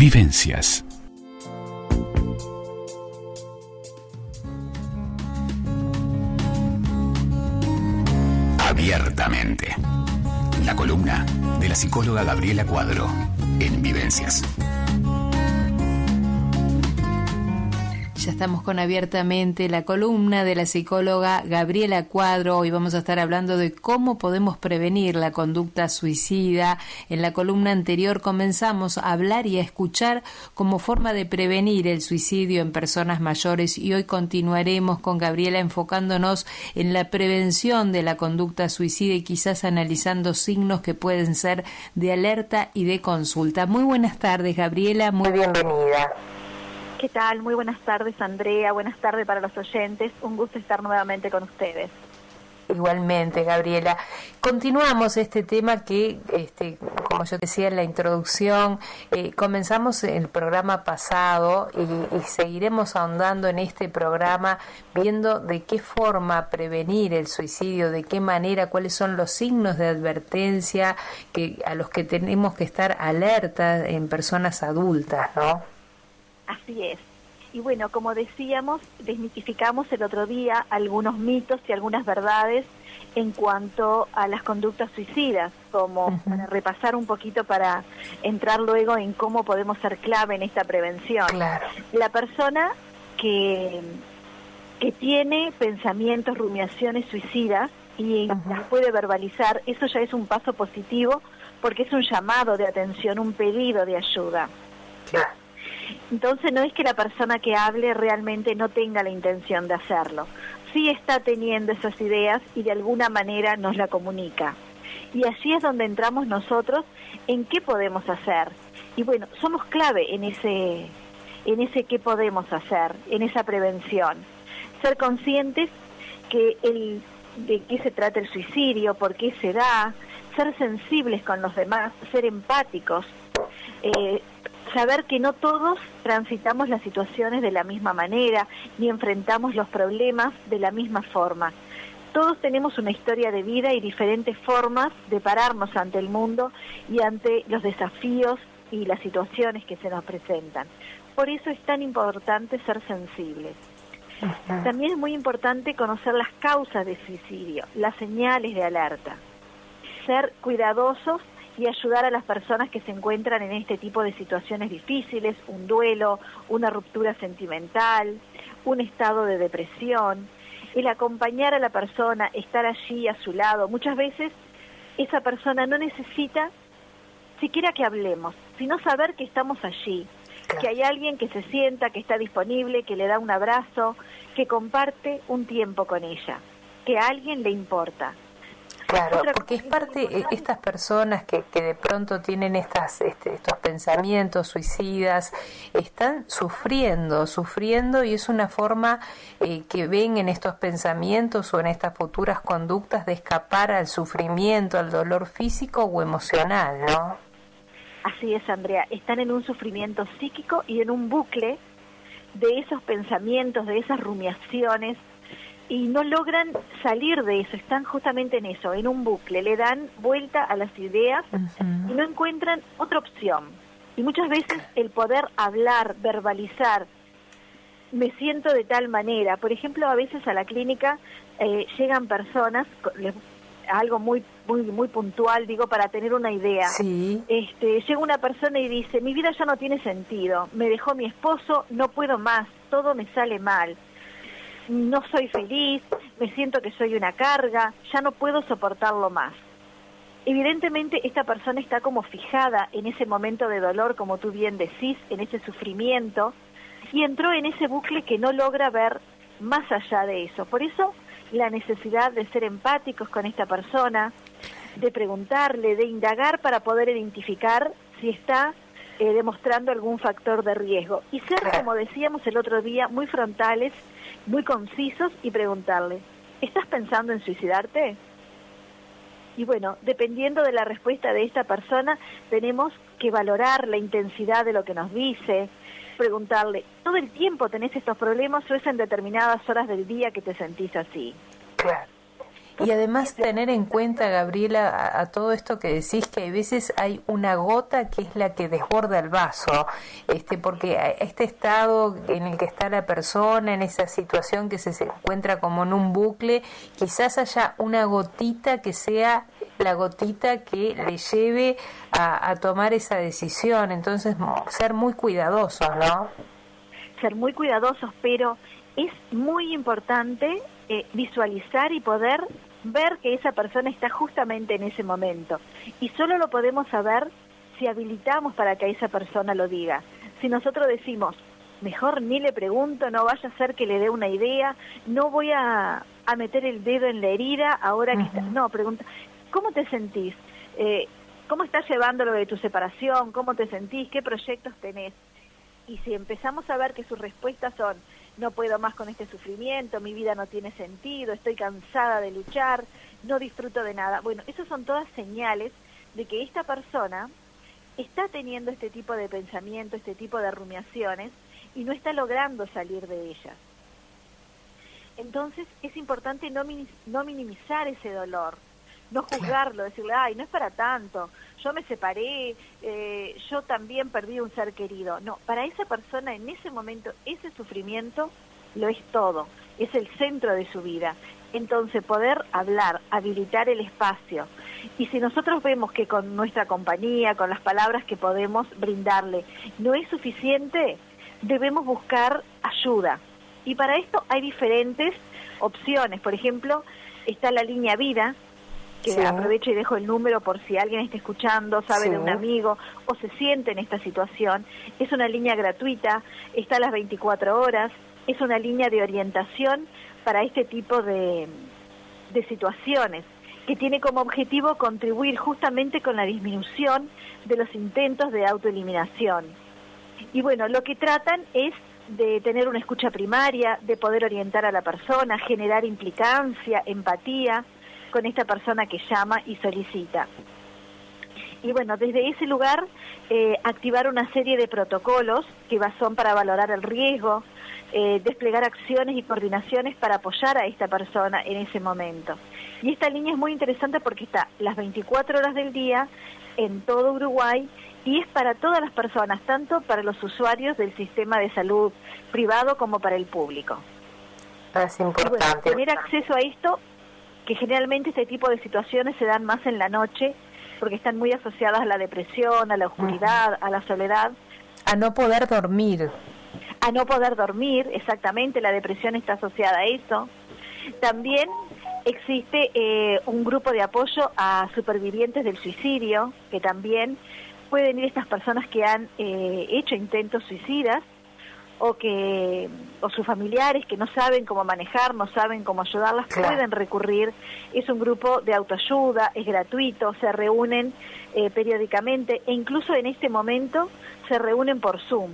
Vivencias. Abiertamente. La columna de la psicóloga Gabriela Cuadro en Vivencias. Ya estamos con abiertamente la columna de la psicóloga Gabriela Cuadro. Hoy vamos a estar hablando de cómo podemos prevenir la conducta suicida. En la columna anterior comenzamos a hablar y a escuchar como forma de prevenir el suicidio en personas mayores y hoy continuaremos con Gabriela enfocándonos en la prevención de la conducta suicida y quizás analizando signos que pueden ser de alerta y de consulta. Muy buenas tardes, Gabriela. Muy bienvenida. ¿Qué tal? Muy buenas tardes, Andrea. Buenas tardes para los oyentes. Un gusto estar nuevamente con ustedes. Igualmente, Gabriela. Continuamos este tema que, este, como yo decía en la introducción, eh, comenzamos el programa pasado y, y, seguiremos ahondando en este programa viendo de qué forma prevenir el suicidio, de qué manera, cuáles son los signos de advertencia que, a los que tenemos que estar alertas en personas adultas, ¿no? Así es. Y bueno, como decíamos, desmitificamos el otro día algunos mitos y algunas verdades en cuanto a las conductas suicidas, como para repasar un poquito para entrar luego en cómo podemos ser clave en esta prevención. La persona que, que tiene pensamientos, rumiaciones suicidas y las puede verbalizar, eso ya es un paso positivo porque es un llamado de atención, un pedido de ayuda. Entonces no es que la persona que hable realmente no tenga la intención de hacerlo. Sí está teniendo esas ideas y de alguna manera nos la comunica. Y así es donde entramos nosotros en qué podemos hacer. Y bueno, somos clave en ese, en ese qué podemos hacer, en esa prevención. Ser conscientes que el, de qué se trata el suicidio, por qué se da, ser sensibles con los demás, ser empáticos, eh, saber que no todos transitamos las situaciones de la misma manera ni enfrentamos los problemas de la misma forma. Todos tenemos una historia de vida y diferentes formas de pararnos ante el mundo y ante los desafíos y las situaciones que se nos presentan. Por eso es tan importante ser sensibles. También es muy importante conocer las causas de suicidio, las señales de alerta. Ser cuidadosos y ayudar a las personas que se encuentran en este tipo de situaciones difíciles, un duelo, una ruptura sentimental, un estado de depresión, el acompañar a la persona, estar allí a su lado. Muchas veces esa persona no necesita siquiera que hablemos, sino saber que estamos allí, que hay alguien que se sienta, que está disponible, que le da un abrazo, que comparte un tiempo con ella, que a alguien le importa. Claro, porque es parte, eh, estas personas que, que de pronto tienen estas, este, estos pensamientos suicidas, están sufriendo, sufriendo y es una forma eh, que ven en estos pensamientos o en estas futuras conductas de escapar al sufrimiento, al dolor físico o emocional, ¿no? Así es, Andrea, están en un sufrimiento psíquico y en un bucle de esos pensamientos, de esas rumiaciones, y no logran salir de eso, están justamente en eso, en un bucle, le dan vuelta a las ideas y no encuentran otra opción. Y muchas veces el poder hablar, verbalizar, me siento de tal manera, por ejemplo, a veces a la clínica eh, llegan personas, algo muy muy muy puntual, digo, para tener una idea. Este, llega una persona y dice, mi vida ya no tiene sentido, me dejó mi esposo, no puedo más, todo me sale mal no soy feliz, me siento que soy una carga, ya no puedo soportarlo más. Evidentemente esta persona está como fijada en ese momento de dolor, como tú bien decís, en ese sufrimiento, y entró en ese bucle que no logra ver más allá de eso. Por eso la necesidad de ser empáticos con esta persona, de preguntarle, de indagar para poder identificar si está eh, demostrando algún factor de riesgo. Y ser, como decíamos el otro día, muy frontales muy concisos y preguntarle, ¿estás pensando en suicidarte? Y bueno, dependiendo de la respuesta de esta persona, tenemos que valorar la intensidad de lo que nos dice, preguntarle, ¿todo el tiempo tenés estos problemas o es en determinadas horas del día que te sentís así? Claro. Y además tener en cuenta, Gabriela, a, todo esto que decís, que a veces hay una gota que es la que desborda el vaso, este, porque este estado en el que está la persona, en esa situación que se encuentra como en un bucle, quizás haya una gotita que sea la gotita que le lleve a, tomar esa decisión. Entonces, ser muy cuidadosos, ¿no? Ser muy cuidadosos, pero es muy importante eh, visualizar y poder ver que esa persona está justamente en ese momento. Y solo lo podemos saber si habilitamos para que esa persona lo diga. Si nosotros decimos, mejor ni le pregunto, no vaya a ser que le dé una idea, no voy a, a meter el dedo en la herida ahora que está... No, pregunta, ¿cómo te sentís? Eh, ¿Cómo estás llevando lo de tu separación? ¿Cómo te sentís? ¿Qué proyectos tenés? Y si empezamos a ver que sus respuestas son, no puedo más con este sufrimiento, mi vida no tiene sentido, estoy cansada de luchar, no disfruto de nada. Bueno, esas son todas señales de que esta persona está teniendo este tipo de pensamiento, este tipo de rumiaciones y no está logrando salir de ellas. Entonces es importante no, minimizar ese dolor, no juzgarlo, decirle, ay, no es para tanto, yo me separé, eh, yo también perdí un ser querido. No, para esa persona en ese momento, ese sufrimiento lo es todo, es el centro de su vida. Entonces, poder hablar, habilitar el espacio. Y si nosotros vemos que con nuestra compañía, con las palabras que podemos brindarle, no es suficiente, debemos buscar ayuda. Y para esto hay diferentes opciones. Por ejemplo, está la línea vida, que aprovecho y dejo el número por si alguien está escuchando, sabe de un amigo o se siente en esta situación. Es una línea gratuita, está a las 24 horas, es una línea de orientación para este tipo de, de situaciones que tiene como objetivo contribuir justamente con la disminución de los intentos de autoeliminación. Y bueno, lo que tratan es de tener una escucha primaria, de poder orientar a la persona, generar implicancia, empatía, con esta persona que llama y solicita. Y bueno, desde ese lugar eh, activar una serie de protocolos que son para valorar el riesgo, eh, desplegar acciones y coordinaciones para apoyar a esta persona en ese momento. Y esta línea es muy interesante porque está las 24 horas del día en todo Uruguay y es para todas las personas, tanto para los usuarios del sistema de salud privado como para el público. Es importante. tener acceso a esto que generalmente este tipo de situaciones se dan más en la noche porque están muy asociadas a la depresión, a la oscuridad, a la soledad. A no poder dormir. A no poder dormir, exactamente, la depresión está asociada a eso. También existe eh, un grupo de apoyo a supervivientes del suicidio, que también pueden ir estas personas que han eh, hecho intentos suicidas o que o sus familiares que no saben cómo manejar, no saben cómo ayudarlas, pueden recurrir. Es un grupo de autoayuda, es gratuito, se reúnen eh, periódicamente e incluso en este momento se reúnen por Zoom.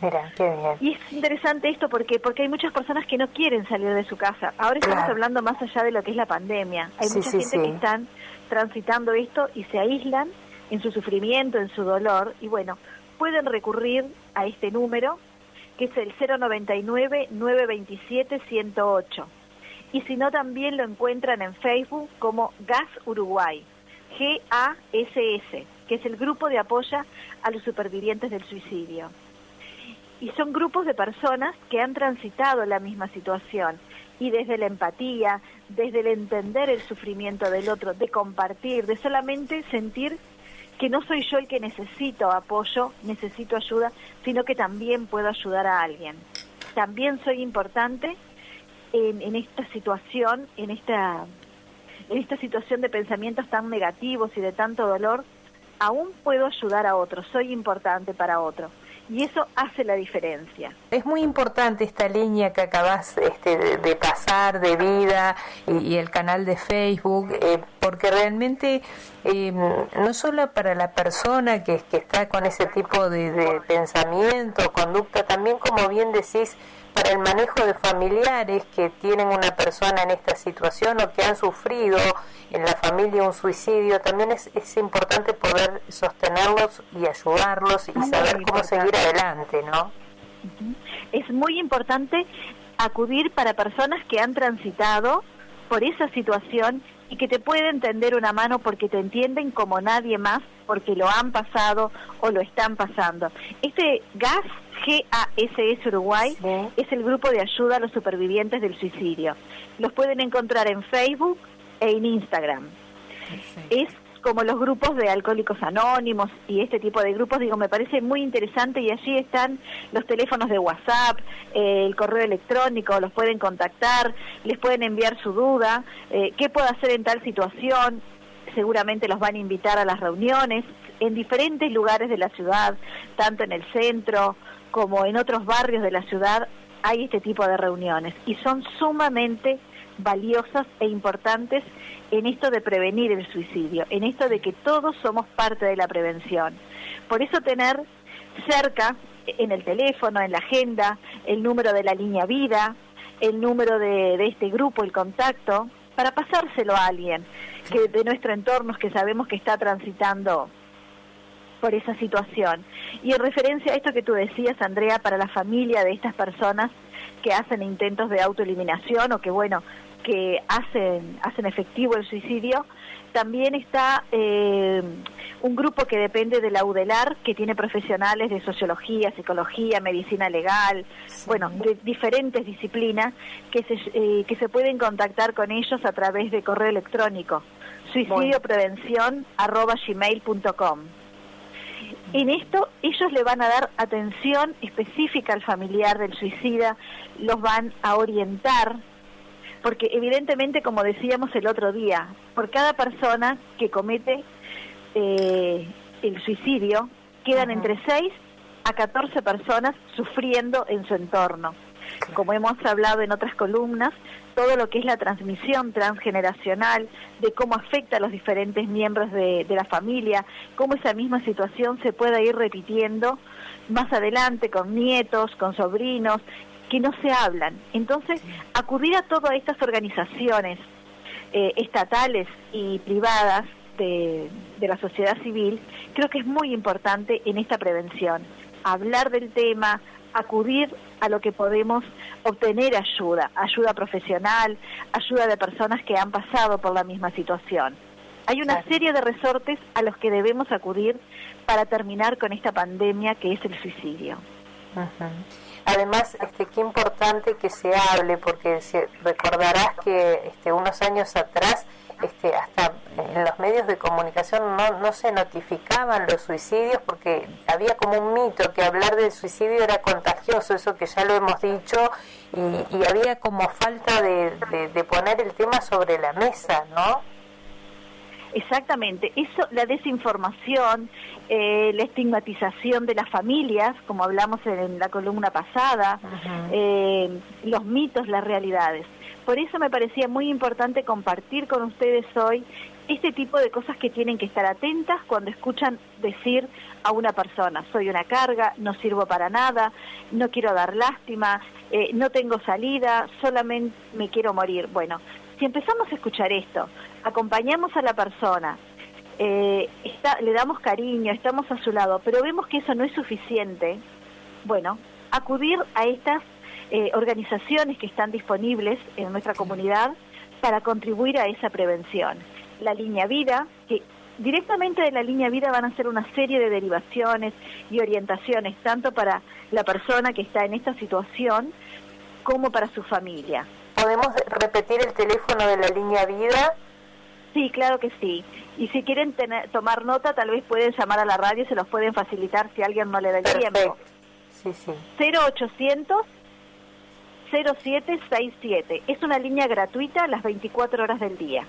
Mira, qué bien. Y es interesante esto porque porque hay muchas personas que no quieren salir de su casa. Ahora estamos hablando más allá de lo que es la pandemia. Hay mucha gente que están transitando esto y se aíslan en su sufrimiento, en su dolor y bueno, pueden recurrir a este número que es el 099-927-108. Y si no, también lo encuentran en Facebook como Gas Uruguay, G-A-S-S, que es el grupo de apoyo a los supervivientes del suicidio. Y son grupos de personas que han transitado la misma situación y desde la empatía, desde el entender el sufrimiento del otro, de compartir, de solamente sentir que no soy yo el que necesito apoyo, necesito ayuda, sino que también puedo ayudar a alguien. También soy importante en, esta situación, en esta, en esta situación de pensamientos tan negativos y de tanto dolor, aún puedo ayudar a otro, soy importante para otro y eso hace la diferencia. Es muy importante esta línea que acabas este, de, pasar de vida y, el canal de Facebook, eh, porque realmente eh, no solo para la persona que, que está con ese tipo de, de pensamiento, conducta, también como bien decís, para el manejo de familiares que tienen una persona en esta situación o que han sufrido en la familia un suicidio, también es, es importante poder sostenerlos y ayudarlos y saber cómo seguir adelante, ¿no? Es muy importante acudir para personas que han transitado por esa situación y que te pueden tender una mano porque te entienden como nadie más, porque lo han pasado o lo están pasando. Este GAS, GASS Uruguay, es el grupo de ayuda a los supervivientes del suicidio. Los pueden encontrar en Facebook e en Instagram. Es como los grupos de alcohólicos anónimos y este tipo de grupos, digo, me parece muy interesante y allí están los teléfonos de WhatsApp, eh, el correo electrónico, los pueden contactar, les pueden enviar su duda, eh, qué puedo hacer en tal situación, seguramente los van a invitar a las reuniones en diferentes lugares de la ciudad, tanto en el centro como en otros barrios de la ciudad, hay este tipo de reuniones y son sumamente valiosas e importantes en esto de prevenir el suicidio, en esto de que todos somos parte de la prevención. Por eso tener cerca, en el teléfono, en la agenda, el número de la línea vida, el número de, este grupo, el contacto, para pasárselo a alguien que de nuestro entorno que sabemos que está transitando por esa situación. Y en referencia a esto que tú decías, Andrea, para la familia de estas personas que hacen intentos de autoeliminación o que, bueno, que hacen, hacen efectivo el suicidio. También está eh, un grupo que depende de la UDELAR, que tiene profesionales de sociología, psicología, medicina legal, bueno, de diferentes disciplinas, que se, eh, que se pueden contactar con ellos a través de correo electrónico, suicidioprevención.gmail.com. En esto ellos le van a dar atención específica al familiar del suicida, los van a orientar porque evidentemente, como decíamos el otro día, por cada persona que comete eh, el suicidio, quedan entre 6 a 14 personas sufriendo en su entorno. Como hemos hablado en otras columnas, todo lo que es la transmisión transgeneracional, de cómo afecta a los diferentes miembros de, de la familia, cómo esa misma situación se pueda ir repitiendo más adelante con nietos, con sobrinos que no se hablan. Entonces, acudir a todas estas organizaciones eh, estatales y privadas de, de la sociedad civil, creo que es muy importante en esta prevención. Hablar del tema, acudir a lo que podemos obtener ayuda, ayuda profesional, ayuda de personas que han pasado por la misma situación. Hay una serie de resortes a los que debemos acudir para terminar con esta pandemia que es el suicidio. Además, este, qué importante que se hable, porque recordarás que este, unos años atrás, este, hasta en los medios de comunicación no, no se notificaban los suicidios porque había como un mito que hablar del suicidio era contagioso, eso que ya lo hemos dicho, y, había como falta de, de poner el tema sobre la mesa, ¿no? Exactamente, eso, la desinformación, eh, la estigmatización de las familias, como hablamos en la columna pasada, eh, los mitos, las realidades. Por eso me parecía muy importante compartir con ustedes hoy este tipo de cosas que tienen que estar atentas cuando escuchan decir a una persona, soy una carga, no sirvo para nada, no quiero dar lástima, eh, no tengo salida, solamente me quiero morir. Bueno, si empezamos a escuchar esto, acompañamos a la persona, eh, le damos cariño, estamos a su lado, pero vemos que eso no es suficiente, bueno, acudir a estas eh, organizaciones que están disponibles en nuestra comunidad para contribuir a esa prevención. La línea vida, que directamente de la línea vida van a ser una serie de derivaciones y orientaciones, tanto para la persona que está en esta situación como para su familia. ¿Podemos repetir el teléfono de la línea vida? Sí, claro que sí. Y si quieren tener, tomar nota, tal vez pueden llamar a la radio y se los pueden facilitar si alguien no le da el tiempo. Sí, sí. 0800 0767. Es una línea gratuita las 24 horas del día.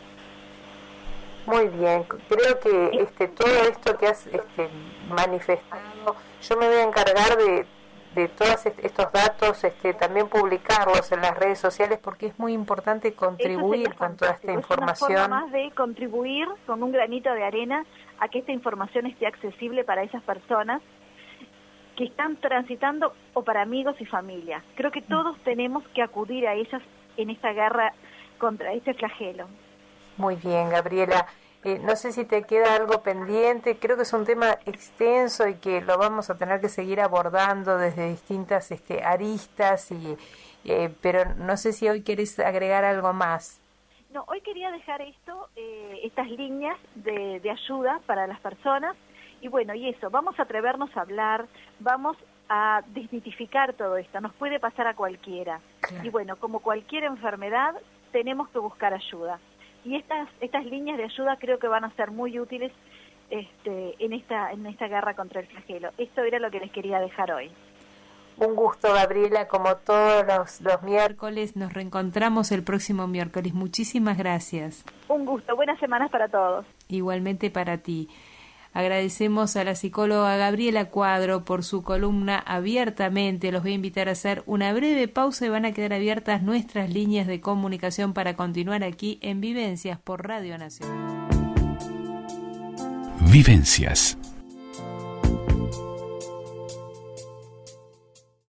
Muy bien, creo que este todo esto que has este, manifestado, yo me voy a encargar de de todos estos datos, este, también publicarlos en las redes sociales porque es muy importante contribuir con toda esta información. Es una forma más de contribuir con un granito de arena a que esta información esté accesible para esas personas que están transitando o para amigos y familia. Creo que todos tenemos que acudir a ellas en esta guerra contra este flagelo. Muy bien, Gabriela. Eh, no sé si te queda algo pendiente, creo que es un tema extenso y que lo vamos a tener que seguir abordando desde distintas este, aristas, y, eh, pero no sé si hoy querés agregar algo más. No, hoy quería dejar esto, eh, estas líneas de, de ayuda para las personas y bueno, y eso, vamos a atrevernos a hablar, vamos a desmitificar todo esto, nos puede pasar a cualquiera. Y bueno, como cualquier enfermedad, tenemos que buscar ayuda. Y estas, estas líneas de ayuda creo que van a ser muy útiles este, en, esta, en esta guerra contra el flagelo. Esto era lo que les quería dejar hoy. Un gusto, Gabriela, como todos los, los miércoles. Nos reencontramos el próximo miércoles. Muchísimas gracias. Un gusto. Buenas semanas para todos. Igualmente para ti. Agradecemos a la psicóloga Gabriela Cuadro por su columna abiertamente. Los voy a invitar a hacer una breve pausa y van a quedar abiertas nuestras líneas de comunicación para continuar aquí en Vivencias por Radio Nacional. Vivencias